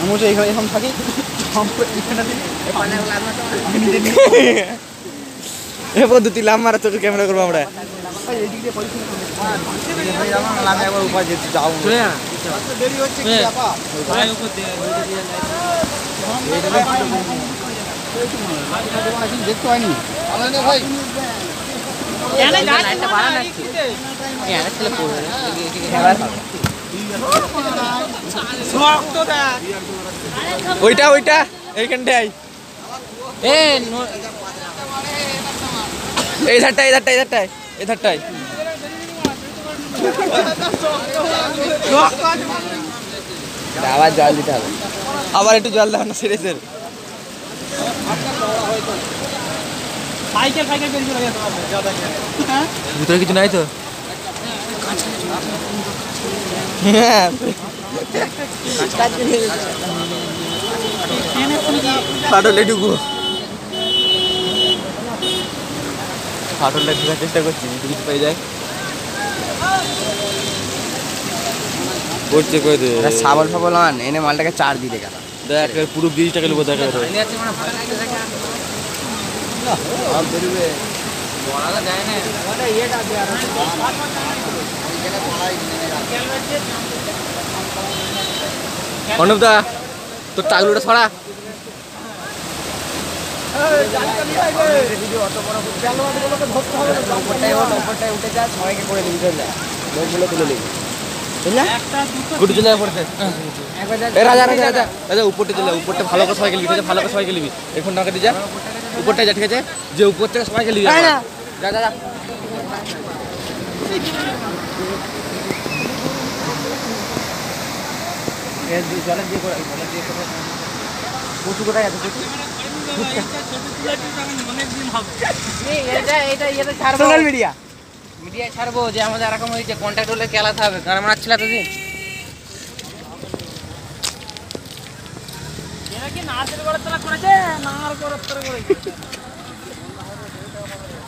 আমি তো এখানে এখন থাকি এরপর দুটি লাভ মারা তোকে ক্যামেরা করবো আমরা আমি একবার উপায় যেতে যাও দেরি হচ্ছে কি আপা দেখতে হয়নি ভাই ওইটা ওইটা এইখানটাই এই ধারটাই এই ধারটাই ধারটাই এই ধারটাই আবার জল দিতে হবে। আবার একটু জল দাও না বেরিয়ে ভিতরে কিছু নাই তো? হ্যাঁ। ফাটলে ঢুকবো ফাটলটা ঢুকার চেষ্টা করছি যদি কিছু পেয়ে যায়। করছে করে দে সাবল ফাবল আন এনে মালটাকে চার দিতে গেল দেখ পুরো ব্রিজটাকে নেব দেখা অনুপদা তোর টাগলুটা ছড়া। উপরটা চলে উপরটা ভালো করে সবাইকে লিখে ভালো করে সবাইকে লিবি। এখন টাকা দিয়ে যা। উপরটা যা ঠিক আছে? যে উপর থেকে সবাইকে লিবি। যা যা যা। জলের দিয়ে করে জলের দিয়ে করে কচু কোথায় আছে কচু সোশ্যাল মিডিয়া। মিডিয়ায় ছাড়বো যে আমাদের এরকম হয়েছে কন্ট্যাক্ট হলে কেলাতে হবে গান মারাচ্ছিল এতদিন এরা কি নাচের গড়ের তলা করেছে? না আর গড়ের তলা করেছে দাঁড়া তো ক্যামেরা করো দাঁড়া দাঁড়া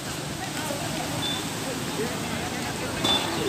ক্যামেরা কর ক্যামেরা কর এ, ক্যামেরা কর বাবু এটা ক্যামেরা কর